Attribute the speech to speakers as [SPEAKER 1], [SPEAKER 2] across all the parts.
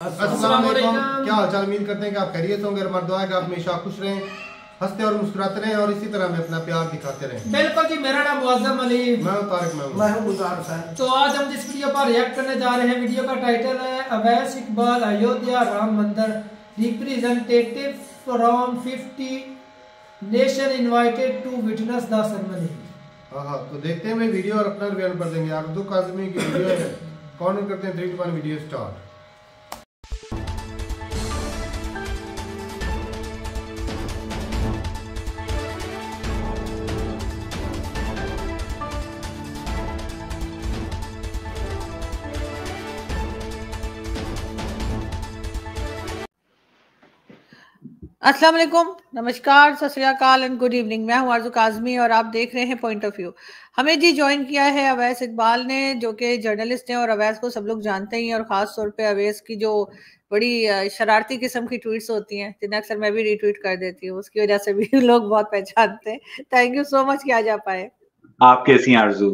[SPEAKER 1] अस्सलाम वालेकुम। क्या हाल चाल उम्मीद करते हैं कि आप खैरियत होंगे और हमारी दुआ है कि आप हमेशा खुश रहें हँसते और मुस्कुराते रहें और इसी तरह हमें अपना प्यार दिखाते रहें।
[SPEAKER 2] बिल्कुल जी मेरा नाम मुआजम अली।
[SPEAKER 1] मैं हूँ तारिक महमूद।
[SPEAKER 3] मैं हूँ गुजार साहब
[SPEAKER 2] तो आज हम जिस वीडियो पर रिएक्ट करने जा रहे हैं वीडियो का टाइटल है Awais Iqbal Ayodhya Ram Mandir representative from 50 nation invited to witness the ceremony
[SPEAKER 1] हाँ तो देखते हैं मैं वीडियो और अपना रिव्यू कर देंगे। अब्दुल काजमी की वीडियो है। कौन करते हैं? Three two one video start
[SPEAKER 4] अस्सलाम वालेकुम। नमस्कार सत एंड गुड इवनिंग मैं हूँ आरज़ू काजमी और आप देख रहे हैं पॉइंट ऑफ़ व्यू हमें जी ज्वाइन किया है अवैस इकबाल ने जो कि जर्नलिस्ट हैं और अवैस को सब लोग जानते ही हैं और ख़ास तौर पे अवैस की जो बड़ी शरारती किस्म की ट्वीट्स होती हैं जिन्हें अक्सर मैं भी रीट्वीट कर देती हूँ उसकी वजह से भी लोग बहुत पहचानते हैं। थैंक यू सो मच किया जा पाए?
[SPEAKER 5] आप कैसी आरज़ू?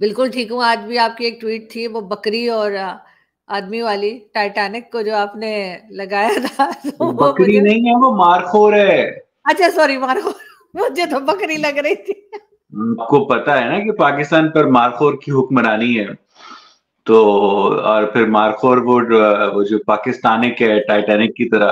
[SPEAKER 4] बिल्कुल ठीक हूँ। आज भी आपकी एक ट्वीट थी वो बकरी और आदमी वाली टाइटैनिक को जो आपने लगाया था
[SPEAKER 5] तो बकरी मुझे... नहीं है वो मारखोर है।
[SPEAKER 4] अच्छा सॉरी मारखोर। मुझे तो बकरी लग रही थी।
[SPEAKER 5] आपको पता है ना कि पाकिस्तान पर मारखोर की हुक्मरानी है। तो और फिर मारखोर वो वो जो पाकिस्तानिक है टाइटैनिक की तरह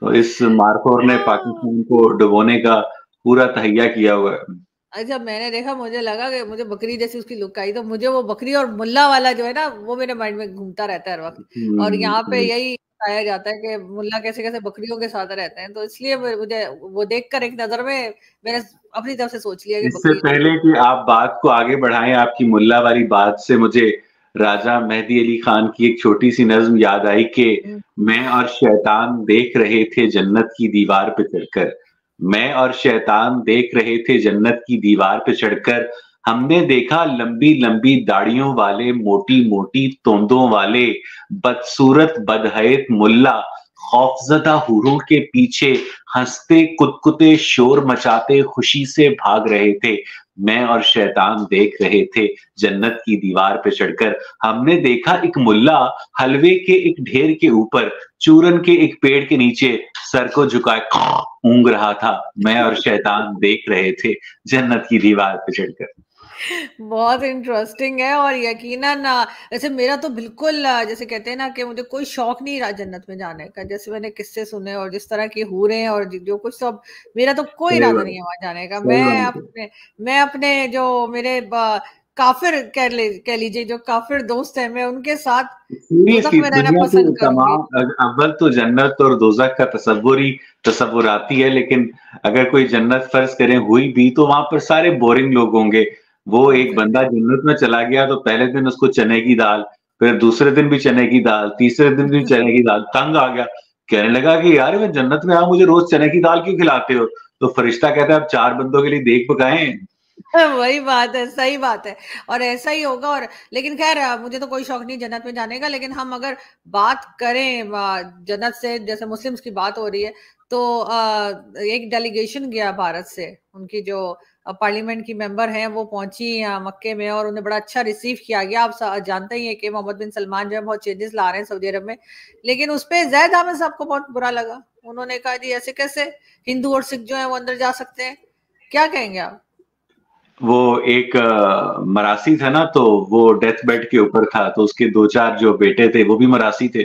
[SPEAKER 5] तो इस मारखोर ने हाँ। पाकिस्तान को डुबोने का पूरा तहिया किया हुआ है।
[SPEAKER 4] अच्छा मैंने देखा मुझे लगा कि मुझे बकरी जैसी उसकी लुक आई तो मुझे वो बकरी और मुल्ला वाला जो है ना वो मेरे माइंड में घूमता रहता है हर वक्त। और यहाँ पे यही बताया जाता है कि मुल्ला कैसे कैसे बकरियों के साथ रहते हैं तो इसलिए मुझे वो देखकर एक नज़र में मैंने अपनी तरफ़ से सोच लिया कि
[SPEAKER 5] इससे पहले कि आप बात को आगे बढ़ाएँ आपकी मुल्ला वाली बात से मुझे राजा मेहदी अली खान की एक छोटी सी नज्म याद आई कि मैं और शैतान देख रहे थे जन्नत की दीवार पे चढ़कर। मैं और शैतान देख रहे थे जन्नत की दीवार पे चढ़कर। हमने देखा लंबी लंबी दाढ़ियों वाले, मोटी मोटी तोंदों वाले, बदसूरत बदहैत मुल्ला, खौफजदा हुरों के पीछे हँसते कुतकुते शोर मचाते खुशी से भाग रहे थे। मैं और शैतान देख रहे थे जन्नत की दीवार पे चढ़कर। हमने देखा एक मुल्ला हलवे के एक ढेर के ऊपर, चूरन के एक पेड़ के नीचे सर को झुकाए, ऊंग रहा था। मैं और शैतान देख रहे थे जन्नत की दीवार पे चढ़कर।
[SPEAKER 4] बहुत इंटरेस्टिंग है और यकीनन वैसे मेरा तो बिल्कुल जैसे कहते हैं ना कि मुझे कोई शौक नहीं रहा जन्नत में जाने का जैसे मैंने किस्से सुने और जिस तरह की हो रहे हैं और जो कुछ सब मेरा तो कोई इरादा नहीं है वहाँ जाने का। मैं अपने मैं अपने जो मेरे काफिर कह ले कह लीजिए जो काफिर दोस्त है मैं उनके साथ
[SPEAKER 5] में रहना पसंद अव्वल तो जन्नत और दोजख का तस्वुर ही तस्वुर आती है लेकिन अगर कोई जन्नत फ़र्ज़ करें हुई भी तो वहाँ पर सारे बोरिंग लोग होंगे। वो एक बंदा जन्नत में चला गया तो पहले दिन उसको चने की दाल फिर दूसरे दिन भी चने की दाल तीसरे दिन भी चने की दाल तंग आ गया। कहने लगा कि यार मैं जन्नत में आ मुझे रोज चने की दाल क्यों खिलाते हो? तो फरिश्ता कहता है अब चार बंदों के लिए देख पकाए।
[SPEAKER 4] वही बात है सही बात है। और ऐसा ही होगा और लेकिन खैर मुझे तो कोई शौक नहीं जन्नत में जाने का लेकिन हम अगर बात करें जन्नत से जैसे मुस्लिम्स की बात हो रही है तो एक डेलीगेशन गया भारत से उनकी जो पार्लियामेंट की मेंबर हैं, वो पहुँची मक्के में और उन्हें बड़ा अच्छा रिसीव किया गया। आप जानते ही हैं कि मोहम्मद बिन सलमान जो है, बहुत चेंजेस ला रहे हैं सऊदी अरब में। लेकिन उस पर जैद अहमद साहब को बहुत बुरा लगा। उन्होंने कहा, जी, ऐसे कैसे? हिंदू और सिख जो है, वो अंदर जा सकते हैं। क्या कहेंगे आप?
[SPEAKER 5] वो एक मरासी था ना तो वो डेथ बेड के ऊपर था तो उसके दो चार जो बेटे थे, वो भी मरासी थे।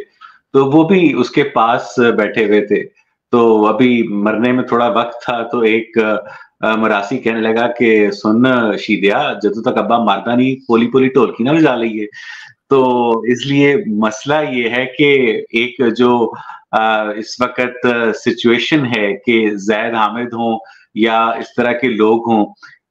[SPEAKER 5] तो वो भी उसके पास बैठे हुए थे। तो अभी मरने में थोड़ा वक्त था तो एक मरासी कहने लगा कि, सुन शीदिया जब तक अब्बा मारता नहीं, पोली पोली टोलकी ना बजा लीजिए तो इसलिए मसला ये है कि एक जो इस वक्त सिचुएशन है कि जैद हामिद हो या इस तरह के लोग हों,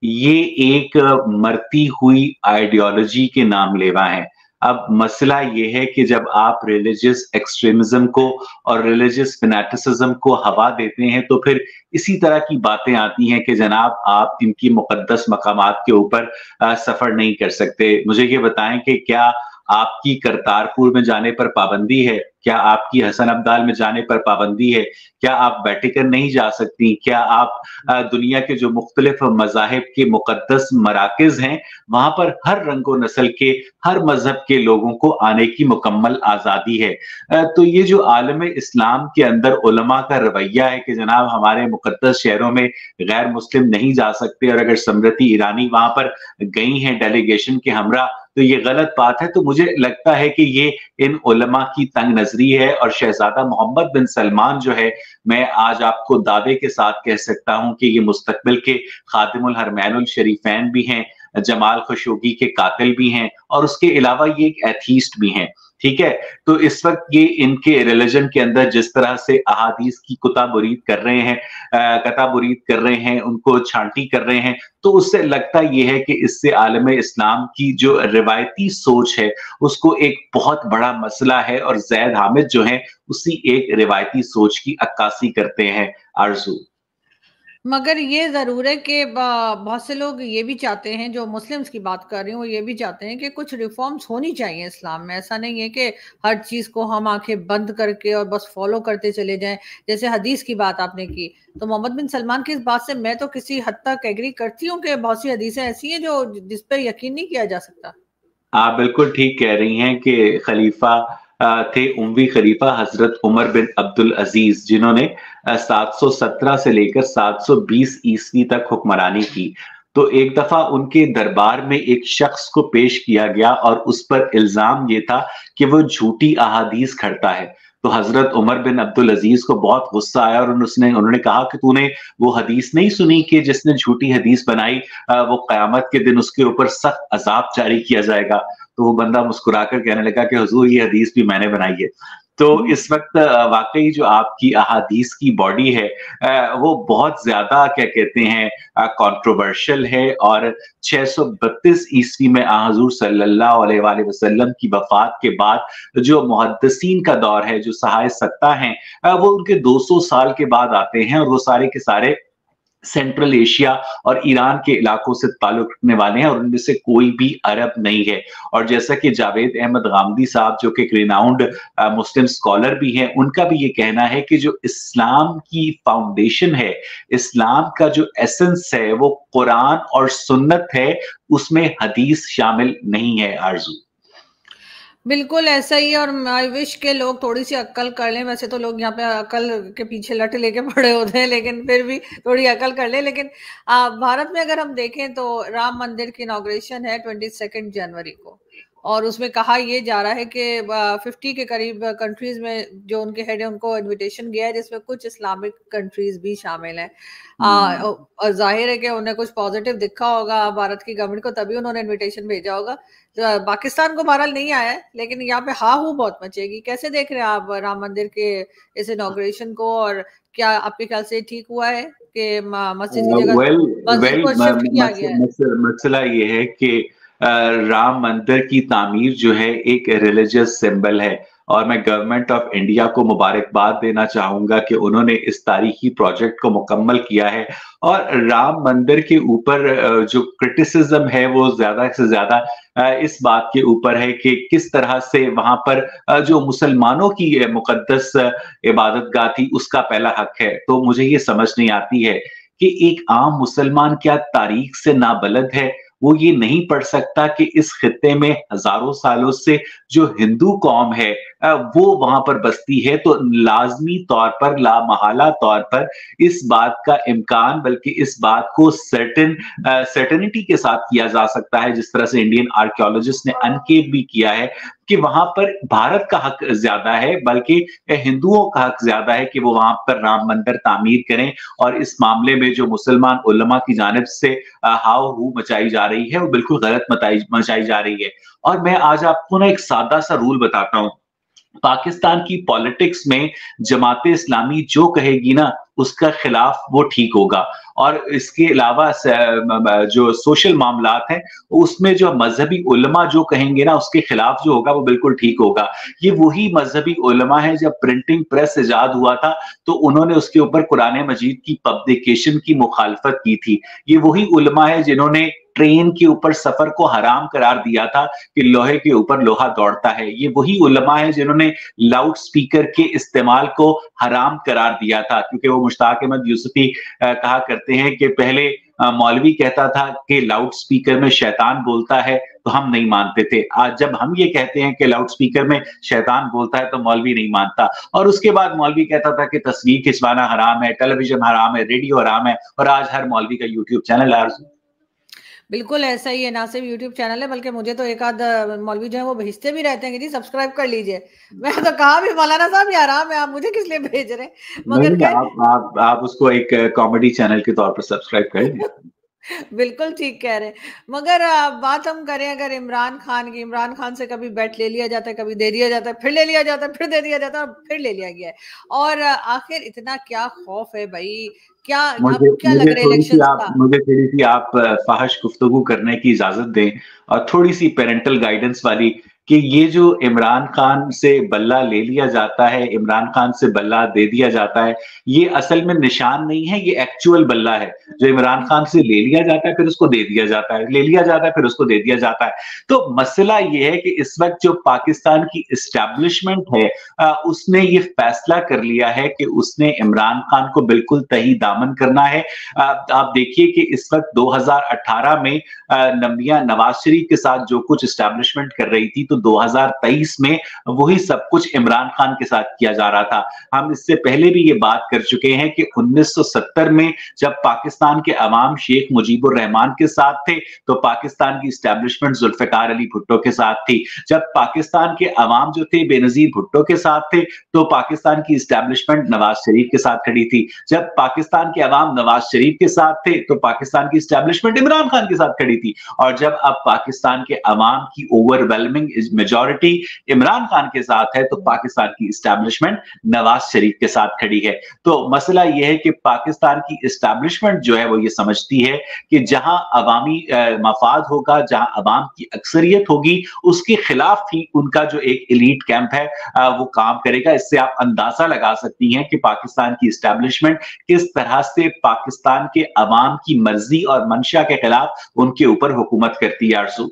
[SPEAKER 5] ये एक मरती हुई आइडियोलॉजी के नाम लेवा है। अब मसला ये है कि जब आप रिलीजियस एक्सट्रीमिज्म को और रिलीजियस फिनेटिसिज्म को हवा देते हैं तो फिर इसी तरह की बातें आती हैं कि जनाब आप इनकी मुकदस मकाम के ऊपर सफ़र नहीं कर सकते। मुझे ये बताएँ कि क्या आपकी करतारपुर में जाने पर पाबंदी है? क्या आपकी हसन अब्दाल में जाने पर पाबंदी है? क्या आप वेटिकन नहीं जा सकती? क्या आप दुनिया के जो मुख्तलिफ़ मजाहब के मुकदस मराकज हैं, वहाँ पर हर रंगो नस्ल के, हर मज़हब के लोगों को आने की मुकम्मल आज़ादी है? तो ये जो आलम इस्लाम के अंदर उलमा का रवैया है कि जनाब हमारे मुकदस शहरों में गैर मुस्लिम नहीं जा सकते और अगर समृति ईरानी वहाँ पर गई हैं, डेलीगेशन के हमरा तो ये गलत बात है। तो मुझे लगता है कि ये इन उलमा की तंग नजरी है और शहजादा मोहम्मद बिन सलमान जो है, मैं आज आपको दावे के साथ कह सकता हूँ कि ये मुस्तबिल के खादिमुल हरमैन शरीफैन भी हैं, जमाल खुशोगी के कातिल भी हैं और उसके अलावा ये एक एथीस्ट भी हैं। ठीक है? तो इस वक्त ये इनके रिलीजन के अंदर जिस तरह से अहादीस की कुता बुरीद कर रहे हैं कता बुरीद कर रहे हैं, उनको छांटी कर रहे हैं तो उससे लगता ये है कि इससे आलम इस्लाम की जो रिवायती सोच है, उसको एक बहुत बड़ा मसला है और जैद हामिद जो है, उसी एक रिवायती सोच की अक्कासी करते हैं। आरज़ू।
[SPEAKER 4] मगर ये ज़रूर है कि बहुत से लोग ये भी चाहते हैं, जो मुस्लिम्स की बात कर रही हूँ ये भी चाहते हैं कि कुछ रिफॉर्म्स होनी चाहिए इस्लाम में। ऐसा नहीं है कि हर चीज़ को हम आँखें बंद करके और बस फॉलो करते चले जाएँ, जैसे हदीस की बात आपने की। तो मोहम्मद बिन सलमान की इस बात से मैं तो किसी हद तक एग्री करती हूँ कि बहुत सी हदीसें ऐसी हैं, जो जिस पर यकीन नहीं किया जा सकता।
[SPEAKER 5] आप बिल्कुल ठीक कह रही हैं कि खलीफा थे, उमवी खलीफा हज़रत उमर बिन अब्दुल अज़ीज़, जिन्होंने 717 से लेकर 720 ईस्वी तक हुक्मरानी की। तो एक दफ़ा उनके दरबार में एक शख्स को पेश किया गया और उस पर इल्ज़ाम ये था कि वो झूठी अहादीस खड़ता है। तो हज़रत उमर बिन अब्दुल अज़ीज़ को बहुत गुस्सा आया और उसने, उन्होंने कहा कि तूने वो हदीस नहीं सुनी कि जिसने झूठी हदीस बनाई वो क्यामत के दिन उसके ऊपर सख्त अजाब जारी किया जाएगा। तो वो बंदा मुस्कुराकर कहने लगा कि, हजूर, ये हदीस भी मैंने बनाई है। तो हम्म। इस वक्त वाकई जो आपकी अहादीस की बॉडी है वो बहुत ज़्यादा क्या कहते हैं कंट्रोवर्शियल है और 632 ईस्वी में हजूर सल्लल्लाहु अलैहि वसल्लम की वफात के बाद जो मुहदसिन का दौर है जो सहाय सत्ता है वो उनके 200 साल के बाद आते हैं और वो सारे के सारे सेंट्रल एशिया और ईरान के इलाकों से ताल्लुक रखने वाले हैं और उनमें से कोई भी अरब नहीं है। और जैसा कि जावेद अहमद गामदी साहब, जो कि एक रिनाउंड मुस्लिम स्कॉलर भी हैं, उनका भी ये कहना है कि जो इस्लाम की फाउंडेशन है, इस्लाम का जो एसेंस है, वो कुरान और सुन्नत है, उसमें हदीस शामिल नहीं है आरज़ू।
[SPEAKER 4] बिल्कुल ऐसा ही और आई विश के लोग थोड़ी सी अक्ल कर लें। वैसे तो लोग यहाँ पे अकल के पीछे लट लेके पड़े होते हैं लेकिन फिर भी थोड़ी अकल कर लें। लेकिन आ, भारत में अगर हम देखें तो राम मंदिर की इनाग्रेशन है ट्वेंटी सेकेंड जनवरी को। और उसमें कहा यह जा रहा है कि फिफ्टी के करीब कंट्रीज़ में जो उनके हेड है उनको इनविटेशन गया है जिसमें कुछ इस्लामिक कंट्रीज़ भी शामिल हैं। हम्म। और ज़ाहिर है कि उन्हें कुछ पॉजिटिव दिखा होगा भारत की गवर्नमेंट को तभी उन्होंने इनविटेशन भेजा होगा। तो पाकिस्तान को बहरहाल नहीं आया है लेकिन यहाँ पे हा हू बहुत मचेगी। कैसे देख रहे हैं आप राम मंदिर के इस इनोग्रेशन को और क्या आपके ख्याल से ठीक हुआ है कि मस्जिद की जगह
[SPEAKER 5] मस्जिद को शिफ्ट किया गया है? मसला ये है कि राम मंदिर की तामीर जो है एक रिलीजियस सिंबल है। और मैं गवर्नमेंट ऑफ़ इंडिया को मुबारकबाद देना चाहूँगा कि उन्होंने इस तारीखी प्रोजेक्ट को मुकम्मल किया है। और राम मंदिर के ऊपर जो क्रिटिसिज्म है वो ज़्यादा से ज़्यादा इस बात के ऊपर है कि किस तरह से वहाँ पर जो मुसलमानों की मुकद्दस इबादत गाह थी उसका पहला हक है। तो मुझे ये समझ नहीं आती है कि एक आम मुसलमान क्या तारीख से नाबलद है? वो ये नहीं पढ़ सकता कि इस खत्ते में हज़ारों सालों से जो हिंदू कौम है वो वहाँ पर बसती है तो लाजमी तौर पर, लामहला तौर पर इस बात का इम्कान, बल्कि इस बात को सर्टन सर्टनिटी के साथ किया जा सकता है, जिस तरह से इंडियन आर्कियोलॉजिस्ट ने अनकेप भी किया है, कि वहाँ पर भारत का हक ज़्यादा है, बल्कि हिंदुओं का हक ज़्यादा है कि वो वहाँ पर राम मंदिर तामीर करें, और इस मामले में जो मुसलमान उलमा की जानब से हाव हू मचाई जा रही है, वो बिल्कुल गलत मचाई जा रही है। और मैं आज आपको ना एक सादा सा रूल बताता हूँ। पाकिस्तान की पॉलिटिक्स में जमात इस्लामी जो कहेगी ना, उसका खिलाफ वो ठीक होगा। और इसके अलावा जो सोशल मामला हैं, उसमें जो मजहबी उलमा जो कहेंगे ना, उसके खिलाफ जो होगा वो बिल्कुल ठीक होगा। ये वही मजहबी उलमा है, जब प्रिंटिंग प्रेस ईजाद हुआ था तो उन्होंने उसके ऊपर कुरान मजीद की पब्लिकेशन की मुखालफत की थी। ये वही उलमा है जिन्होंने ट्रेन के ऊपर सफ़र को हराम करार दिया था कि लोहे के ऊपर लोहा दौड़ता है। ये वही उलमा है जिन्होंने लाउड स्पीकर के इस्तेमाल को हराम करार दिया था। क्योंकि वो मुश्ताक अहमद यूसुफी कहा करते हैं कि पहले मौलवी कहता था कि लाउड स्पीकर में शैतान बोलता है तो हम नहीं मानते थे। आज जब हम ये कहते हैं कि लाउड स्पीकर में शैतान बोलता है तो मौलवी नहीं मानता। और उसके बाद मौलवी कहता था कि तस्वीर खिंचवाना हराम है, टेलीविज़न हराम है, रेडियो हराम है और आज हर मौलवी का यूट्यूब चैनल
[SPEAKER 4] बिल्कुल ऐसा ही है ना सिर्फ़ यूट्यूब चैनल है बल्कि मुझे तो एक आध मौलवी जो है वो भेजते भी रहते हैं कि जी सब्सक्राइब कर लीजिए। मैं तो कहा भी मौलाना साहब ये आराम है आप मुझे किस लिए भेज रहे
[SPEAKER 5] मगर आप, आप आप उसको एक कॉमेडी चैनल के तौर पर सब्सक्राइब कर
[SPEAKER 4] बिल्कुल ठीक कह रहे हैं। मगर बात हम करें अगर इमरान खान की इमरान खान से कभी बैठ ले लिया जाता है कभी दे दिया जाता है फिर ले लिया जाता है फिर दे दिया जाता है फिर ले लिया गया है। और आखिर इतना क्या खौफ है भाई? क्या मुझे, क्या मुझे लग रहा है
[SPEAKER 5] आप मुझे थोड़ी सी आप फाहश गुफ्तगु करने की इजाज़त दें और थोड़ी सी पेरेंटल गाइडेंस वाली कि ये जो इमरान खान से बल्ला ले लिया जाता है, इमरान खान से बल्ला दे दिया जाता है, ये असल में निशान नहीं है, ये एक्चुअल बल्ला है। जो इमरान खान से ले लिया जाता है, फिर उसको दे दिया जाता है। ले लिया जाता है, फिर उसको दे दिया जाता है। तो मसला ये है कि इस वक्त जो पाकिस्तान की इस्टेब्लिशमेंट है उसने ये फैसला कर लिया है कि उसने इमरान खान को बिल्कुल तही दामन करना है। आप देखिए कि इस वक्त 2018 में नबिया नवाज़ शरीफ के साथ जो कुछ इस्टेब्लिशमेंट कर रही थी तो 2023 में वही सब कुछ इमरान खान के साथ किया जा रहा था। हम इससे पहले भी ये बात कर चुके हैं कि 1970 में जब पाकिस्तान के अवाम शेख मुजीबुर रहमान के साथ थे तो पाकिस्तान की स्टैब्लिशमेंट जुल्फिकार अली भुट्टो के साथ थी। जब पाकिस्तान के अवाम जो थे, बेनजीर भुट्टो के साथ थे तो पाकिस्तान की स्टैब्लिशमेंट नवाज़ शरीफ के साथ खड़ी थी। जब पाकिस्तान के अवाम नवाज़ शरीफ के साथ थे तो पाकिस्तान की स्टैब्लिशमेंट इमरान खान के साथ खड़ी थी। और जब अब पाकिस्तान के अवाम की ओवरवेलमिंग मेजोरिटी इमरान खान के साथ है तो पाकिस्तान की स्टैब्लिशमेंट नवाज़ शरीफ के साथ खड़ी है। तो मसला यह है कि पाकिस्तान की स्टैब्लिशमेंट जो है वो ये समझती है कि जहाँ अवामी मफाद होगा, जहाँ अवाम की अक्सरियत होगी, उसके खिलाफ ही उनका जो एक एलिट कैंप है वो काम करेगा। इससे आप अंदाज़ा लगा सकती हैं कि पाकिस्तान की स्टैब्लिशमेंट किस तरह से पाकिस्तान के अवाम की मर्ज़ी और मंशा के खिलाफ उनके ऊपर हुकूमत करती है आरसू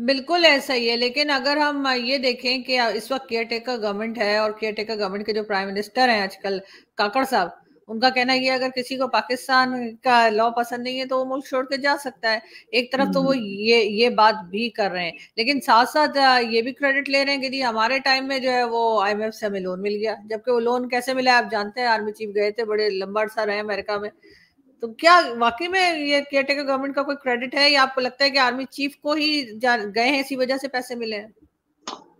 [SPEAKER 4] बिल्कुल ऐसा ही है लेकिन अगर हम ये देखें कि इस वक्त केयर टेकर गवर्नमेंट है और केयर टेकर गवर्नमेंट के जो प्राइम मिनिस्टर हैं आजकल काकड़ साहब उनका कहना ये अगर किसी को पाकिस्तान का लॉ पसंद नहीं है तो वो मुल्क छोड़ के जा सकता है एक तरफ़ तो वो हम्म। ये ये बात भी कर रहे हैं लेकिन साथ साथ ये भी क्रेडिट ले रहे हैं कि जी हमारे टाइम में जो है वो आईएमएफ से हमें लोन मिल गया जबकि वो लोन कैसे मिला आप जानते हैं आर्मी चीफ गए थे बड़े लंबा सा रहे अमेरिका में तो क्या वाकई में ये केयरटेकर गवर्नमेंट का कोई क्रेडिट है? या आपको लगता है कि आर्मी चीफ को ही गए हैं इसी वजह से पैसे मिले हैं?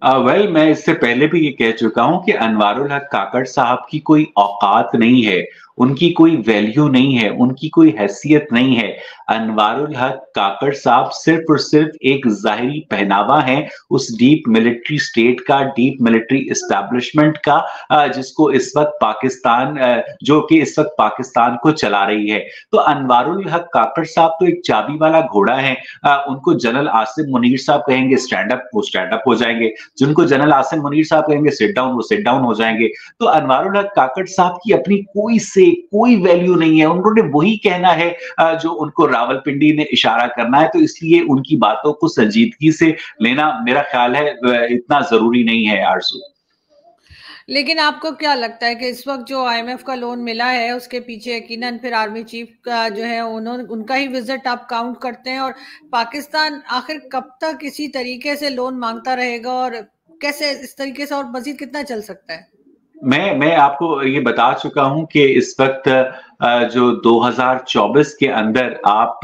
[SPEAKER 5] वेल uh, well, मैं इससे पहले भी ये कह चुका हूँ कि अनवारुल हक काकड़ साहब की कोई औकात नहीं है उनकी कोई वैल्यू नहीं है उनकी कोई हैसियत नहीं है। अनवारुल हक काकड़ साहब सिर्फ़ और सिर्फ़ एक जाहिरी पहनावा है उस डीप मिलिट्री स्टेट का डीप मिलिट्री इस्टेब्लिशमेंट का जिसको इस वक्त पाकिस्तान जो कि इस वक्त पाकिस्तान को चला रही है। तो अनवारुल हक काकड़ साहब तो एक चाबी वाला घोड़ा है। उनको जनरल आसिम मुनीर साहब कहेंगे स्टैंड अप वो स्टैंड अप हो जाएँगे। जिनको जनरल आसिम मुनीर साहब कहेंगे सिट डाउन वो सिट डाउन हो जाएँगे। तो अनवारुल हक काकड़ साहब की अपनी कोई से कोई वैल्यू नहीं है। उन्होंने वही कहना है जो उनको रावलपिंडी ने इशारा करना है तो इसलिए उनकी बातों को संजीदगी से लेना मेरा ख्याल है इतना ज़रूरी नहीं है, आरज़ू।
[SPEAKER 4] लेकिन आपको क्या लगता है कि इस वक्त जो आईएमएफ का लोन मिला है, उसके पीछे यकीनन फिर आर्मी चीफ का जो है, उन्होंने, उनका ही विज़िट आप काउंट करते हैं, और पाकिस्तान आखिर कब तक इसी तरीके से लोन माँगता रहेगा, और कैसे इस तरीके से और मजीद कितना चल सकता है?
[SPEAKER 5] मैं मैं आपको ये बता चुका हूँ कि इस वक्त जो 2024 के अंदर आप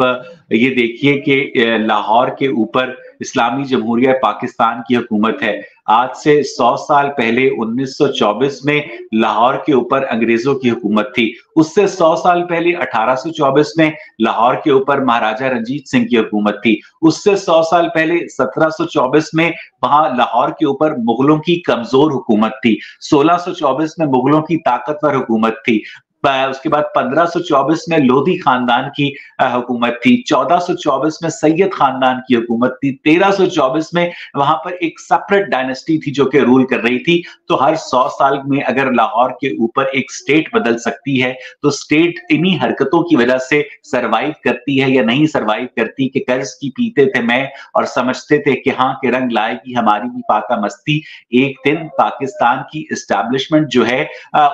[SPEAKER 5] ये देखिए कि लाहौर के ऊपर इस्लामी जमहूरिया पाकिस्तान की हुकूमत है। आज से 100 साल पहले 1924 में लाहौर के ऊपर अंग्रेज़ों की हुकूमत थी। उससे 100 साल पहले 1824 में लाहौर के ऊपर महाराजा रंजीत सिंह की हुकूमत थी। उससे 100 साल पहले 1724 में वहाँ लाहौर के ऊपर मुगलों की कमज़ोर हुकूमत थी। 1624 में मुगलों की ताकतवर हुकूमत थी। उसके बाद 1524 में लोधी खानदान की हुकूमत थी। 1424 में सैयद खानदान की हुकूमत थी। 1324 में वहाँ पर एक सेपरेट डायनेस्टी थी जो कि रूल कर रही थी। तो हर सौ साल में अगर लाहौर के ऊपर एक स्टेट बदल सकती है तो स्टेट इन्हीं हरकतों की वजह से सरवाइव करती है या नहीं सरवाइव करती कि कर्ज की पीते थे मैं और समझते थे कि हाँ के रंग लाएगी हमारी भी पाका मस्ती। एक दिन पाकिस्तान की इस्टेब्लिशमेंट जो है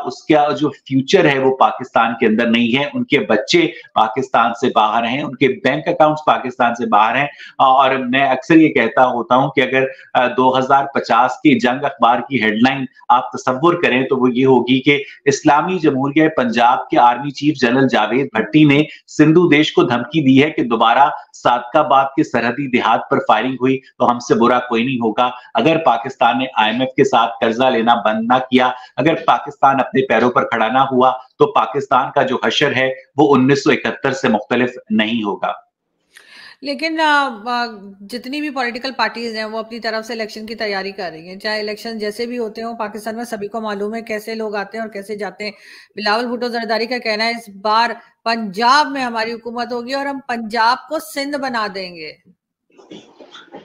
[SPEAKER 5] उसका जो फ्यूचर है वो पाकिस्तान के अंदर नहीं है। उनके बच्चे पाकिस्तान से बाहर हैं, उनके बैंक अकाउंट्स पाकिस्तान से बाहर हैं। और मैं अक्सर ये कहता होता हूँ कि अगर 2050 की जंग अखबार की हेडलाइन आप तस्वुर करें तो वो ये होगी कि इस्लामी जमहूरिया पंजाब के army chief general Javed Bhatti ने सिंधु देश को धमकी दी है कि दोबारा सादकाबाद के सरहदी देहात पर फायरिंग हुई तो हमसे बुरा कोई नहीं होगा। अगर पाकिस्तान ने आईएमएफ के साथ कर्जा लेना बंद ना किया, अगर पाकिस्तान अपने पैरों पर खड़ा ना हुआ तो पाकिस्तान का जो हशर है वो 1971 से मुख्तलिफ़ नहीं होगा।
[SPEAKER 4] लेकिन जितनी भी पॉलिटिकल पार्टीज़ हैं वो अपनी तरफ़ से इलेक्शन की तैयारी कर रही हैं। चाहे इलेक्शन जैसे भी होते हो पाकिस्तान में सभी को मालूम है कैसे लोग आते हैं और कैसे जाते हैं। बिलावल भुट्टो जरदारी का कहना है इस बार पंजाब में हमारी हुकूमत होगी और हम पंजाब को सिंध बना देंगे।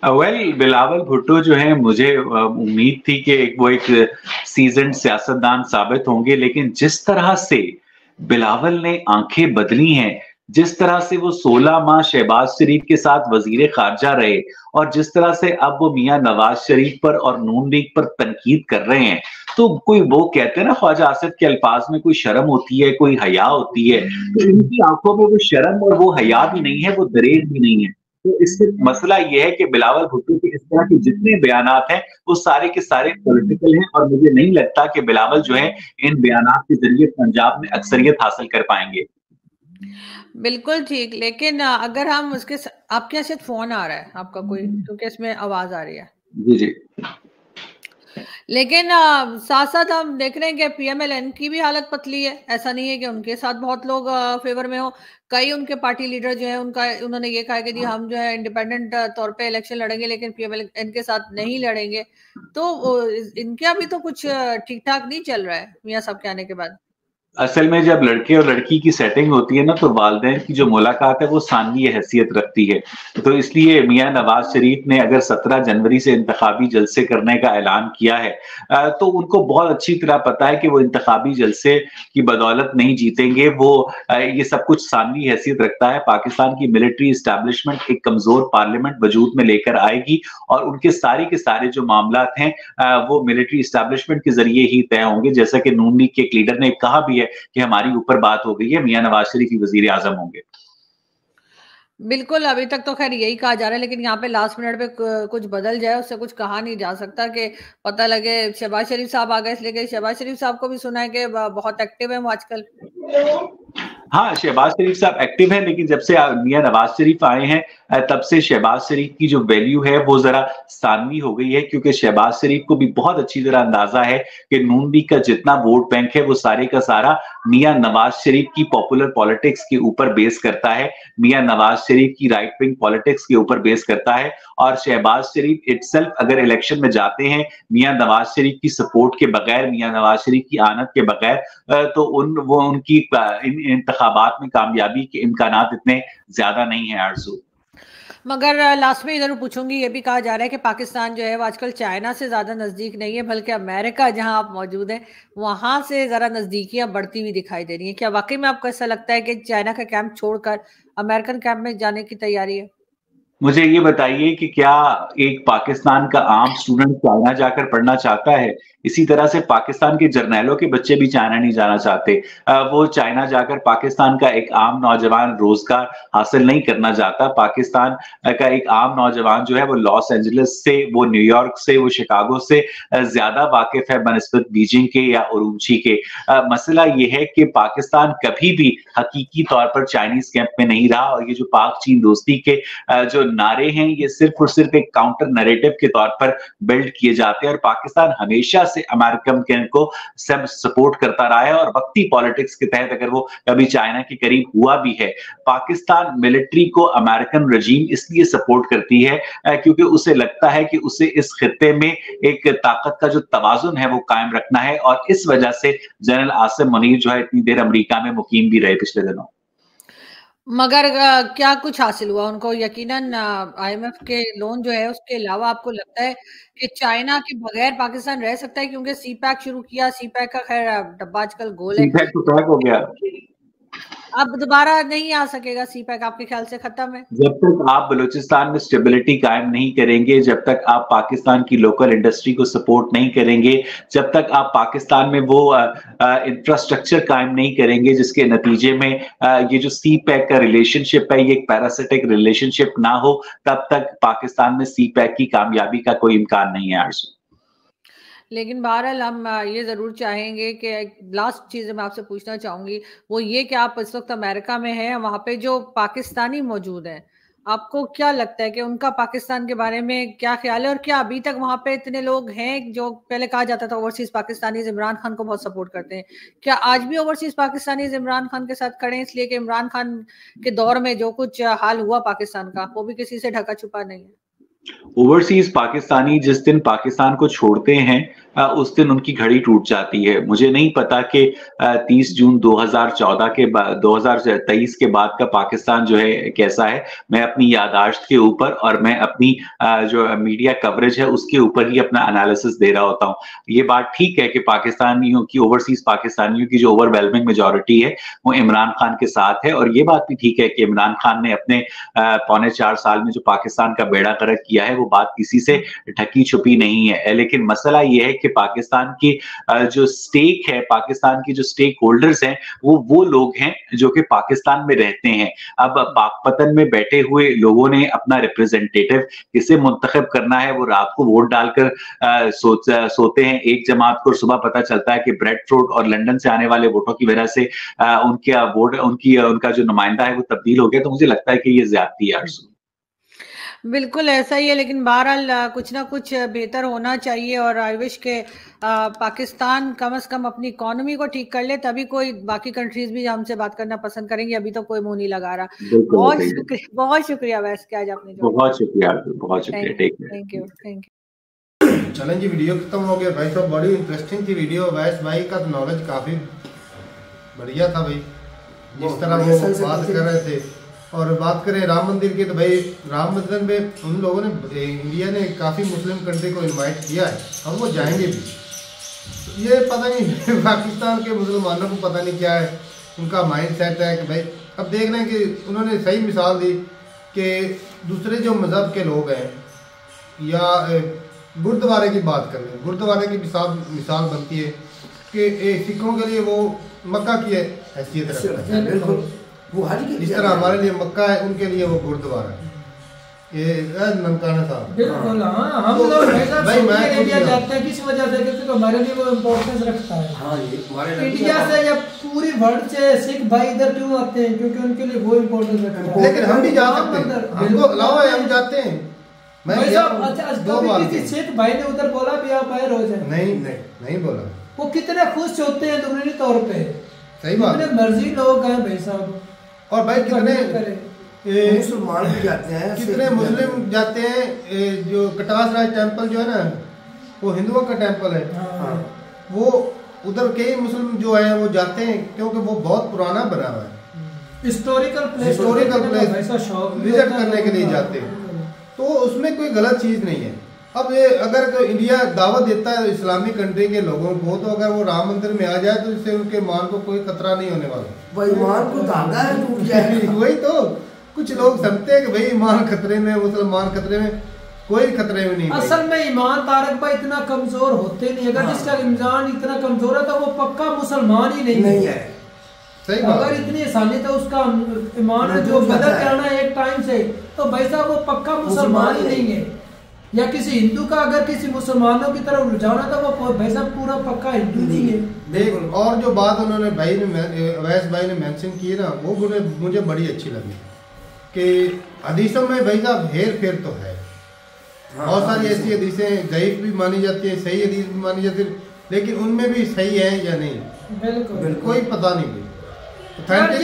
[SPEAKER 5] वेल well, बिलावल भुट्टो जो है मुझे उम्मीद थी कि एक वो एक सीज़न सियासतदान साबित होंगे लेकिन जिस तरह से बिलावल ने आँखें बदली हैं जिस तरह से वो 16 माह शहबाज शरीफ के साथ वज़ीर खारजा रहे और जिस तरह से अब वो मियाँ नवाज़ शरीफ पर और नून लीग पर तनकीद कर रहे हैं तो कोई वो कहते हैं ना ख्वाजा आसद के अल्फाज में कोई शर्म होती है कोई हया होती है तो इनकी आँखों में वो शर्म और वो हया भी नहीं है वो दरेज भी नहीं है। तो इससे मसला यह है कि बिलावल भुट्टो के इस तरह के जितने बयान हैं वो सारे के सारे पॉलिटिकल हैं और मुझे नहीं लगता कि बिलावल जो है इन बयान के ज़रिए पंजाब में अक्सरियत हासिल कर पाएँगे।
[SPEAKER 4] बिल्कुल ठीक लेकिन अगर हम उसके आपके यहाँ से फ़ोन आ रहा है आपका कोई हम्म। क्योंकि इसमें आवाज़ आ रही है।
[SPEAKER 5] जी जी।
[SPEAKER 4] लेकिन साथ साथ हम देख रहे हैं कि पीएमएलएन की भी हालत पतली है। ऐसा नहीं है कि उनके साथ बहुत लोग फेवर में हो। कई उनके पार्टी लीडर जो है उनका उन्होंने ये कहा कि जी हम जो है इंडिपेंडेंट तौर पे इलेक्शन लड़ेंगे लेकिन पीएमएलएन के साथ नहीं लड़ेंगे। तो इनके अभी तो कुछ ठीक ठाक नहीं चल रहा है मियाँ साहब के आने के बाद।
[SPEAKER 5] असल में जब लड़के और लड़की की सेटिंग होती है ना तो वालदे की जो मुलाकात है, वो सानवी हैसियत रखती है। तो इसलिए मियाँ नवाज़ शरीफ ने अगर 17 जनवरी से इंतबी जलसे करने का ऐलान किया है तो उनको बहुत अच्छी तरह पता है कि वो इंतबी जलसे की बदौलत नहीं जीतेंगे। वो ये सब कुछ सानवी हैसियत रखता है। पाकिस्तान की मिलिट्री इस्टेब्लिशमेंट एक कमज़ोर पार्लियामेंट वजूद में लेकर आएगी और उनके सारे के सारे जो मामला हैं वो मिलिट्री इस्टेब्लिशमेंट के ज़रिए ही तय होंगे। जैसा कि नून लीग के एक लीडर ने कहा भी है कि हमारी ऊपर बात हो गई है मियाँ नवाज़ शरीफ ही वज़ीर आज़म होंगे।
[SPEAKER 4] बिल्कुल, अभी तक तो खैर यही कहा जा रहा है, लेकिन यहाँ पे लास्ट मिनट पे कुछ बदल जाए, उससे कुछ कहा नहीं जा सकता कि पता लगे शहबाज शरीफ साहब आ गए, इसलिए शहबाज शरीफ साहब को भी सुना है कि बहुत एक्टिव है वो आजकल।
[SPEAKER 5] हाँ शहबाज शरीफ साहब एक्टिव है, लेकिन जब से मियाँ नवाज़ शरीफ आए हैं तब से शहबाज शरीफ की जो वैल्यू है, वो जरा सानवी हो गई है, क्योंकि शहबाज शरीफ को भी बहुत अच्छी तरह अंदाज़ा है कि नून लीग का जितना वोट बैंक है, वो सारे का सारा मियाँ नवाज़ शरीफ की पॉपुलर पॉलिटिक्स के ऊपर बेस करता है, मियाँ नवाज़ शरीफ की राइट विंग पॉलिटिक्स के ऊपर बेस करता है और शहबाज शरीफ इट अगर इलेक्शन में जाते हैं, मियाँ नवाज़ शरीफ की सपोर्ट के बगैर, मियाँ नवाज़ शरीफ की आनत के बगैर तो उन, वो उनकी इन इंतबात में कामयाबी के इम्कान इतने ज़्यादा नहीं है आरज़ू।
[SPEAKER 4] मगर लास्ट में इधर पूछूँगी, ये भी कहा जा रहा है कि पाकिस्तान जो है वो आजकल चाइना से ज़्यादा नज़दीक नहीं है, बल्कि अमेरिका, जहाँ आप मौजूद हैं, वहाँ से ज़रा नज़दीकियाँ बढ़ती हुई दिखाई दे रही हैं। क्या वाकई में आपको ऐसा लगता है कि चाइना का कैंप छोड़कर अमेरिकन कैंप में जाने की तैयारी है?
[SPEAKER 5] मुझे ये बताइए कि क्या एक पाकिस्तान का आम स्टूडेंट चाइना जाकर पढ़ना चाहता है? इसी तरह से पाकिस्तान के जर्नैलों के बच्चे भी चाइना नहीं जाना चाहते। वो चाइना जाकर पाकिस्तान का एक आम नौजवान रोज़गार हासिल नहीं करना चाहता। पाकिस्तान का एक आम नौजवान जो है वो लॉस एंजलिस से, वो न्यूयॉर्क से, वो शिकागो से ज़्यादा वाकिफ है बनस्बत बीजिंग के या उरूची के। मसला ये है कि पाकिस्तान कभी भी हकीकी तौर पर चाइनीज़ कैंप में नहीं रहा और ये जो पाक चीन दोस्ती के जो नारे हैं, ये सिर्फ़ और सिर्फ़ एक काउंटर नरेटिव के तौर पर बिल्ड किए जाते हैं और पाकिस्तान हमेशा से अमेरिकन को सब सपोर्ट करता रहा है और वक्ती पॉलिटिक्स के तहत अगर वो कभी चाइना के करीब हुआ भी है, पाकिस्तान मिलिट्री को अमेरिकन रजीम इसलिए सपोर्ट करती है क्योंकि उसे लगता है कि उसे इस खत्े में एक ताकत का जो तवाजुन है वो कायम रखना है और इस वजह से जनरल आसिम मुनीर जो है इतनी देर अमरीका में मुकीम भी रहे पिछले दिनों।
[SPEAKER 4] मगर क्या कुछ हासिल हुआ? उनको यकीनन आईएमएफ के लोन जो है, उसके अलावा आपको लगता है कि चाइना के बगैर पाकिस्तान रह सकता है? क्योंकि सी पैक शुरू किया सी पैक का खैर डब्बा आजकल गोल है।
[SPEAKER 5] तो हो गया।
[SPEAKER 4] अब दोबारा नहीं आ सकेगा सी पैक आपके ख्याल से खत्म है?
[SPEAKER 5] जब तक आप बलूचिस्तान में स्टेबिलिटी कायम नहीं करेंगे जब तक आप पाकिस्तान की लोकल इंडस्ट्री को सपोर्ट नहीं करेंगे जब तक आप पाकिस्तान में वो इंफ्रास्ट्रक्चर कायम नहीं करेंगे जिसके नतीजे में आ, ये जो सी पैक का रिलेशनशिप है ये एक पैरासिटिक रिलेशनशिप ना हो तब तक पाकिस्तान में सी पैक की कामयाबी का कोई इम्कान नहीं है आरसू
[SPEAKER 4] लेकिन बहरहाल हम ये ज़रूर चाहेंगे कि लास्ट चीज़ मैं आपसे पूछना चाहूँगी, वो ये कि आप इस वक्त अमेरिका में हैं, वहाँ पे जो पाकिस्तानी मौजूद हैं, आपको क्या लगता है कि उनका पाकिस्तान के बारे में क्या ख्याल है? और क्या अभी तक वहाँ पे इतने लोग हैं जो पहले कहा जाता था ओवरसीज पाकिस्तानी इमरान खान को बहुत सपोर्ट करते हैं? क्या आज भी ओवरसीज पाकिस्तानी इमरान खान के साथ खड़े हैं, इसलिए कि इमरान खान के दौर में जो कुछ हाल हुआ पाकिस्तान का, वो भी किसी से ढका छुपा नहीं है?
[SPEAKER 5] ओवरसीज पाकिस्तानी जिस दिन पाकिस्तान को छोड़ते हैं उस दिन उनकी घड़ी टूट जाती है। मुझे नहीं पता कि 30 जून 2014 के बाद 2023 के बाद का पाकिस्तान जो है, कैसा है? मैं अपनी यादाश्त के ऊपर और मैं अपनी जो मीडिया कवरेज है, उसके ऊपर ही अपना एनालिसिस दे रहा होता हूँ। ये बात ठीक है कि पाकिस्तानियों की ओवरसीज पाकिस्तानियों की जो ओवरवेलमिंग मेजोरिटी है, वो इमरान खान के साथ है और ये बात भी ठीक है कि इमरान खान ने अपने पौने चार साल में जो पाकिस्तान का बेड़ा करक किया है, वो बात किसी से ढकी छुपी नहीं है। लेकिन मसला ये है कि कि पाकिस्तान की जो स्टेक है, पाकिस्तान की जो स्टेक होल्डर्स हैं, वो वो लोग हैं जो कि पाकिस्तान में रहते हैं। अब पाकपतन में बैठे हुए लोगों ने अपना रिप्रेजेंटेटिव किसे मुंतखब करना है, वो रात को वोट डालकर सोच सोते हैं। एक जमात को सुबह पता चलता है कि ब्रेड फ्रूट और लंदन से आने वाले वोटों की वजह से उनके वोट, उनकी उनका जो नुमाइंदा है वो तब्दील हो गया। तो मुझे लगता है कि ये ज्यादती है
[SPEAKER 4] बिल्कुल ऐसा ही है लेकिन बहरहाल कुछ ना कुछ बेहतर होना चाहिए और आई विश के आ, पाकिस्तान कम अज कम अपनी इकोनॉमी को ठीक कर ले तभी कोई बाकी कंट्रीज़ भी हमसे बात करना पसंद करेंगे। अभी तो कोई मुँह नहीं लगा रहा। बहुत शुक्रिया बहुत शुक्रिया वैस के आज आपने
[SPEAKER 5] बहुत शुक्रिया बहुत शुक्रिया
[SPEAKER 4] थैंक यू थैंक यू
[SPEAKER 1] चलें जी वीडियो खत्म हो गया। भाई साहब बड़ी इंटरेस्टिंग थी वीडियो। वैस भाई का नॉलेज काफ़ी बढ़िया था भाई। जिस तरह वो बात कर रहे थे। और बात करें राम मंदिर की तो भाई राम मंदिर में उन लोगों ने इंडिया ने काफ़ी मुस्लिम कंट्री को इनवाइट किया है। और वो जाएँगे भी। ये पता नहीं, पाकिस्तान के मुसलमानों को पता नहीं क्या है। उनका माइंड सेट है कि भाई, अब देख रहे हैं कि उन्होंने सही मिसाल दी कि दूसरे जो मज़हब के लोग हैं, या गुरुद्वारे की बात कर हैं गुरुद्वारे की मिसाल मिसाल बनती है कि सिखों के लिए वो मक्का की हैसियत रखता है। वो हज की जिस तरह हमारे लिए मक्का है उनके लिए वो गुरुद्वारा है। ये ननकाना साहब।
[SPEAKER 2] बिल्कुल हाँ हम लोग भाई मैं इंडिया जाते हैं किस वजह से क्योंकि हमारे लिए वो इम्पोर्टेंस रखता है। हाँ ये हमारे इंडिया से या पूरी वर्ल्ड से सिख भाई इधर क्यों आते हैं? क्योंकि उनके लिए वो इम्पोर्टेंस रखता है।
[SPEAKER 1] लेकिन हम भी जा सकते हैं। हमको अलावा हम जाते हैं।
[SPEAKER 2] मैं अच्छा कभी किसी सिख भाई ने उधर बोला भी आप हो? जाए
[SPEAKER 1] नहीं नहीं नहीं बोला।
[SPEAKER 2] वो कितने खुश होते हैं दुनिया तौर पे।
[SPEAKER 1] सही बात
[SPEAKER 2] मर्ज़ी लोग हैं भाई साहब।
[SPEAKER 1] और भाई कितने मुसलमान भी जाते हैं कितने मुस्लिम जाते हैं जो कटास राज टेंपल जो है ना वो हिंदुओं का टेंपल है। हाँ।, हाँ। वो उधर कई मुस्लिम जो है वो जाते हैं क्योंकि वो बहुत पुराना बना हुआ है।
[SPEAKER 2] Historical place
[SPEAKER 1] historical place visit करने के लिए जाते हैं। तो उसमें कोई गलत चीज़ नहीं है। अब ये अगर तो इंडिया दावत देता है इस्लामी कंट्री के लोगों को तो अगर वो राम मंदिर में आ जाए तो इससे उनके मान को कोई खतरा नहीं होने वाला। ईमान को धागा है टूट जाए वही तो। कुछ लोग समझते हैं कि भाई ईमान खतरे में मुसलमान खतरे में कोई खतरे में नहीं
[SPEAKER 2] असल में ईमान तारक भाई इतना कमज़ोर होते नहीं। अगर हाँ। जिसका ईमान इतना कमज़ोर है तो वो पक्का मुसलमान ही नहीं, नहीं है। सही अगर इतनी आसानी तो उसका ईमान जो बदल करना है। एक टाइम से तो भाई साहब वो पक्का मुसलमान ही नहीं। है। या किसी हिंदू का अगर किसी मुसलमानों की तरफ़ रुझाना था वो भाई साहब पूरा पक्का हिंदू नहीं है।
[SPEAKER 1] देख और जो बात उन्होंने भाई ने अवैस भाई ने मेंशन की ना वो मुझे मुझे बड़ी अच्छी लगी। कि हदीसों में भाई साहब हेर फेर तो है। हाँ, बहुत सारी हाँ, ऐसी हदीसें जयीफ भी मानी जाती है सही हदीस भी मानी जाती है लेकिन उनमें भी सही है या नहीं?
[SPEAKER 2] बिल्कुल।
[SPEAKER 1] कोई पता नहीं भाई।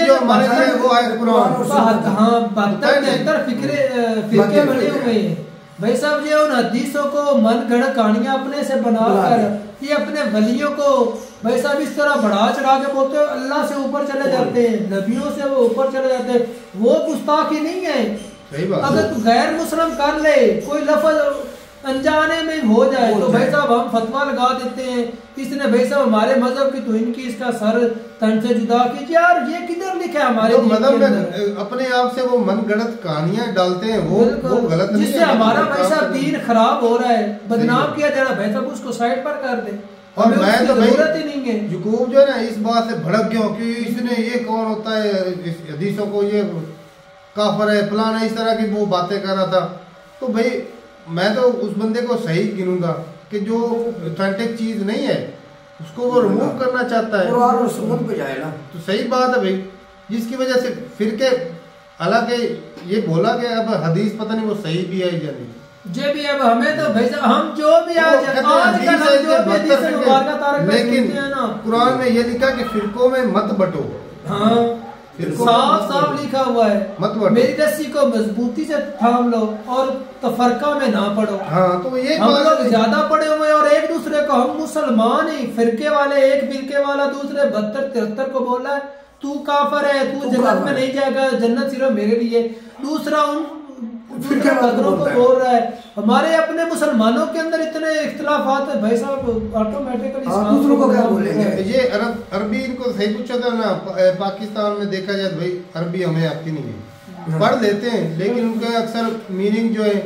[SPEAKER 1] जो हमारे है वो है कुरान।
[SPEAKER 2] हाँ तिहत्तर फिक्रे फिरके बने हुए हैं। भाई साहब ये उन हदीसों को मन गढ़ कहानियाँ अपने से बनाकर ये अपने वलियों को भाई साहब इस तरह बढ़ा चढ़ा के बोलते हैं अल्लाह से ऊपर चले जाते हैं नबियों से वो ऊपर चले जाते हैं। वो गुस्ताखी नहीं है। अगर तू गैर मुस्लिम कर ले कोई लफज अनजाने में हो जाए तो भाई साहब हम फतवा लगा देते हैं। इसने भाई साहब हमारे मज़हब की तो इनकी इसका सर तन से जुदा कीजिए यार ये किधर लिखा है हमारे
[SPEAKER 1] मज़हब में अपने आप से वो मन गलत कहानियाँ डालते हैं वो वो गलत
[SPEAKER 2] जिससे हमारा भाई साहब दीन खराब हो रहा है बदनाम किया जा रहा है भाई साहब उसको साइड पर कर दे।
[SPEAKER 1] और मैं तो ज़रूरत ही नहीं है। युकूब जो है ना इस बात से भड़क गया कि इसने ये कौन होता है हदीसों को ये काफर है फलाना इस तरह की वो बातें कर रहा था। तो भाई मैं तो उस बंदे को सही गिनूँगा कि जो ऑथेंटिक चीज़ नहीं है उसको वो रिमूव करना चाहता है। और सुन्नत पे जाए ना। तो सही बात है भाई जिसकी वजह से फिर के हालाँकि ये बोला कि अब हदीस पता नहीं वो सही भी है या नहीं।
[SPEAKER 2] जे भी अब हमें तो भाई हम जो भी आज आज हम जो भी
[SPEAKER 1] लेकिन कुरान में ये लिखा कि फिरकों में मत बटो।
[SPEAKER 2] हाँ। साफ़ साफ़ लिखा हुआ है।
[SPEAKER 1] मत
[SPEAKER 2] मेरी रस्सी को मजबूती से थाम लो और तफरका में ना पड़ो।
[SPEAKER 1] हाँ तो ये
[SPEAKER 2] हम लोग ज़्यादा पड़े हुए और एक दूसरे को हम मुसलमान ही फिरके वाले एक फिरके वाला दूसरे बहत्तर तिहत्तर को बोला है तू काफर है तू जन्नत में नहीं जाएगा जन्नत सिर्फ़ मेरे लिए दूसरा उन रहा है। हमारे अपने मुसलमानों के अंदर इतने इख्तलाफात है। भाई साहब ऑटोमेटिकली
[SPEAKER 1] हाँ, दूसरों को क्या बोलेंगे? ये अरब अरबी इनको सही पूछा था ना? पाकिस्तान में देखा जाए भाई अरबी हमें आती नहीं है। हाँ। पढ़ लेते हैं लेकिन उनके अक्सर मीनिंग जो है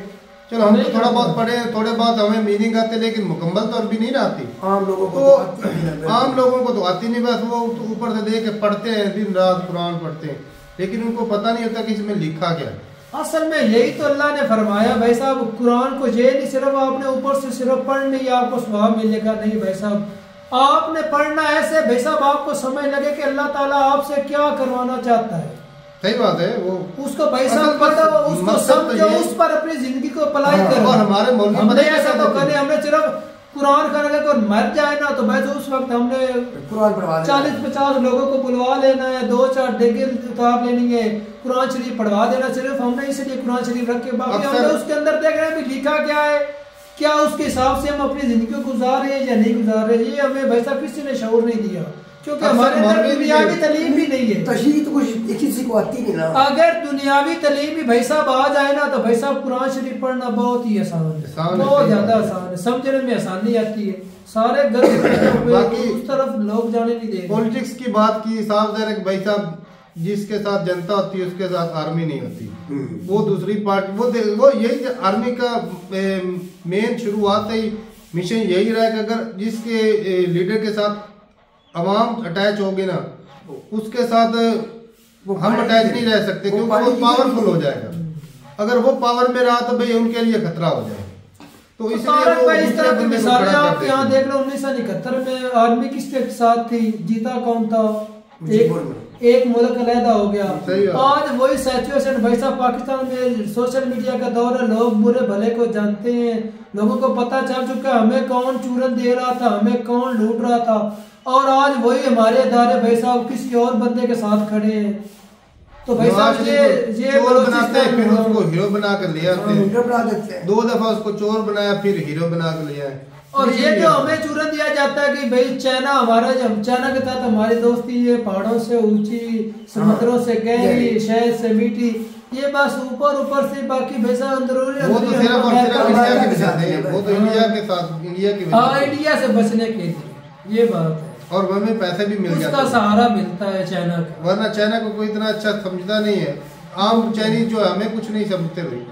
[SPEAKER 1] चलो हम तो थोड़ा बहुत पढ़े हैं थोड़े बहुत हमें मीनिंग आते हैं लेकिन मुकम्मल तो अरबी नहीं आती।
[SPEAKER 3] आम लोगों को
[SPEAKER 1] तो आम लोगों को तो आती नहीं बस वो तो ऊपर से देख के पढ़ते हैं दिन रात कुरान पढ़ते हैं। लेकिन उनको पता नहीं होता कि इसमें लिखा क्या है।
[SPEAKER 2] असल में यही तो अल्लाह ने फरमाया भाई साहब कुरान को ये नहीं सिर्फ़ आपने ऊपर से सिर्फ़ पढ़ने ही आपको स्वभाव मिलेगा नहीं भाई साहब। आपने पढ़ना ऐसे भाई साहब आपको समझ लगे कि अल्लाह ताला आपसे क्या करवाना चाहता है।
[SPEAKER 1] सही बात है वो
[SPEAKER 2] उसको भाई साहब पता उसको समझो उस पर अपनी ज़िंदगी को अप्लाई हाँ, करो।
[SPEAKER 1] हमारे
[SPEAKER 2] ऐसा तो करे हमने सिर्फ़ कुरान का अगर कोई मर जाए ना तो बस उस वक्त हमने
[SPEAKER 3] कुरान पढ़वा
[SPEAKER 2] चालीस पचास लोगों को बुलवा लेना है दो चार डेगे उतार लेनी है कुरान शरीफ पढ़वा देना सिर्फ़ हमने इसलिए कुरान शरीफ रखे के बाकी हमने उसके अंदर देख रहे हैं लिखा क्या है क्या उसके हिसाब से हम अपनी ज़िंदगी गुजार रहे हैं या नहीं गुजार रहे ये हमें भाई साहब किसी ने शोर नहीं दिया। क्योंकि हमारे अंदर दुनियावी तलीम भी नहीं है।
[SPEAKER 3] तशरीह तो कुछ किसी को आती नहीं ना।
[SPEAKER 2] अगर दुनियावी तलीम भी भाई साहब आ जाए ना तो भाई साहब कुरान शरीफ पढ़ना बहुत ही आसान है। बहुत ज़्यादा आसान है। समझने में आसानी आती है। सारे बाकी उस तरफ़ लोग जाने नहीं दे
[SPEAKER 1] पॉलिटिक्स की बात की साफ़ ज़ाहिर भाई साहब जिसके साथ जनता होती है उसके साथ आर्मी नहीं होती। हम्म। वो दूसरी पार्टी वो वो यही आर्मी का मेन शुरुआत ही मिशन यही रहा कि अगर जिसके लीडर के साथ अवाम अटैच होगी ना उसके साथ हम अटैच नहीं रह सकते क्योंकि वो पावरफुल हो जाएगा। अगर वो पावर में रहा तो भाई उनके लिए खतरा हो जाएगा।
[SPEAKER 2] तो, तो इसलिए इस तरह की मिसालें आप यहाँ देख लो उन्नीस सौ इकहत्तर में आर्मी किसके साथ थी जीता कौन था? एक एक मुल्क अलहदा हो गया। आज वही सिचुएशन भाई साहब पाकिस्तान में सोशल मीडिया का दौर है लोग बुरे भले को जानते हैं लोगों को पता चल चुका है हमें कौन चूरन दे रहा था हमें कौन लूट रहा था। और आज वही हमारे अदारे भाई साहब किसी और बंदे के साथ खड़े हैं। तो भाई साहब ये ये चोर
[SPEAKER 1] बनाते हैं फिर उसको हीरो बना कर ले आते हैं। दो दफ़ा उसको चोर बनाया फिर हीरो बना कर लिया है
[SPEAKER 2] और ये जो हमें चूरन दिया जाता है कि भाई चाइना हमारा जब चाइना के साथ हमारी दोस्ती ये पहाड़ों से ऊँची समुद्रों से गहरी शहर से मीठी। ये बस ऊपर ऊपर से बाकी भैसा अंदरूनी
[SPEAKER 1] वो तो सिर्फ़ और सिर्फ़ इंडिया के साथ वो तो इंडिया के साथ इंडिया की
[SPEAKER 2] हाँ इंडिया से बचने के लिए। ये बात है।
[SPEAKER 1] और हमें पैसे भी मिल
[SPEAKER 2] जाते हैं। सहारा मिलता है चाइना का।
[SPEAKER 1] वरना चाइना को कोई इतना अच्छा समझता नहीं है। आम चाइनीज़ जो है हमें कुछ नहीं समझते भाई।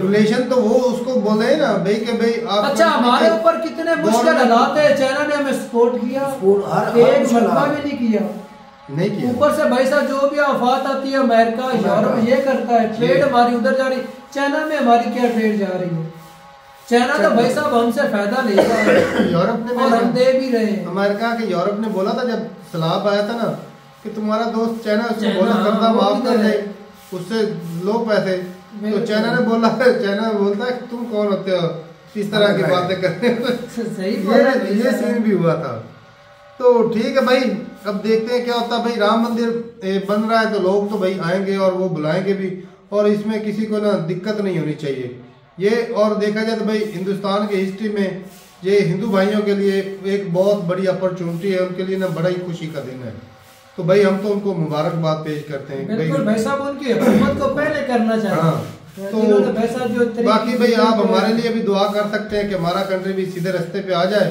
[SPEAKER 1] रिलेशन तो वो उसको बोले ना भाई के भाई
[SPEAKER 2] आप अच्छा हमारे ऊपर कितने मुश्किल हालात है चाइना ने हमें सपोर्ट किया। एक मरतबा भी नहीं किया।
[SPEAKER 1] नहीं किया।
[SPEAKER 2] ऊपर से भाई साहब जो भी आफात आती है अमेरिका यूरोप ये करता है ट्रेड हमारी उधर जा रही चाइना में हमारी क्या ट्रेड जा रही है? चाइना तो भाई साहब हमसे फ़ायदा ले रहा है।
[SPEAKER 1] यूरोप ने
[SPEAKER 2] और हम दे भी रहे हैं।
[SPEAKER 1] अमेरिका के यूरोप ने बोला था जब सलाब आया था ना कि तुम्हारा दोस्त चाइना उससे बोला करता माफ़ कर दे उससे लो पैसे। तो चाइना ने बोला चाइना बोलता है तुम कौन होते हो? इस तरह की बातें करने
[SPEAKER 2] सही
[SPEAKER 1] ये ये सीन भी हुआ था। तो ठीक है भाई अब देखते हैं क्या होता है। भाई राम मंदिर बन रहा है तो लोग तो भाई आएँगे और वो बुलाएँगे भी और इसमें किसी को ना दिक्कत नहीं होनी चाहिए। ये और देखा जाए तो भाई हिंदुस्तान की हिस्ट्री में ये हिंदू भाइयों के लिए एक बहुत बड़ी अपॉर्चुनिटी है उनके लिए ना बड़ा ही खुशी का दिन है। तो भाई हम तो उनको मुबारकबाद पेश करते हैं।
[SPEAKER 2] बिल्कुल भाई साहब उनकी हुकूमत को पहले करना चाहिए।
[SPEAKER 1] हाँ, तो
[SPEAKER 2] जो
[SPEAKER 1] बाकी भाई आप हमारे लिए भी दुआ कर सकते हैं कि हमारा कंट्री भी सीधे रास्ते पे आ जाए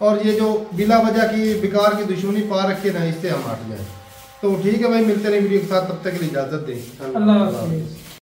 [SPEAKER 1] और ये जो बिला वजह की बेकार की दुश्मनी पा रखी ना इससे हम हट जाए। तो ठीक है भाई मिलते रहे वीडियो के साथ तब तक के लिए इजाज़त दें।
[SPEAKER 2] अल्लाह हाफिज।